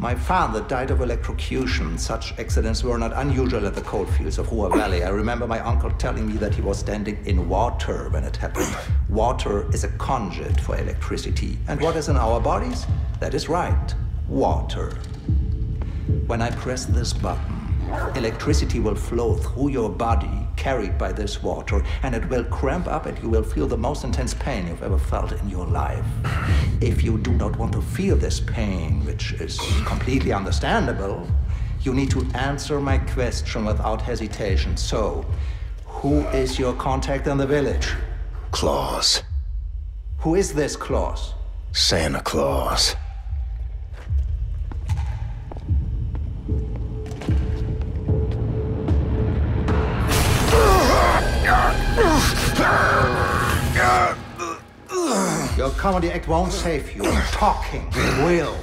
My father died of electrocution. Such accidents were not unusual at the coalfields of Hua Valley. I remember my uncle telling me that he was standing in water when it happened. Water is a conduit for electricity. And what is in our bodies? That is right, water. When I press this button, electricity will flow through your body, carried by this water, and it will cramp up and you will feel the most intense pain you've ever felt in your life. If you do not want to feel this pain, which is completely understandable, you need to answer my question without hesitation. So, who is your contact in the village? Claus. Who is this Claus? Santa Claus. Your comedy act won't save you. Talking will.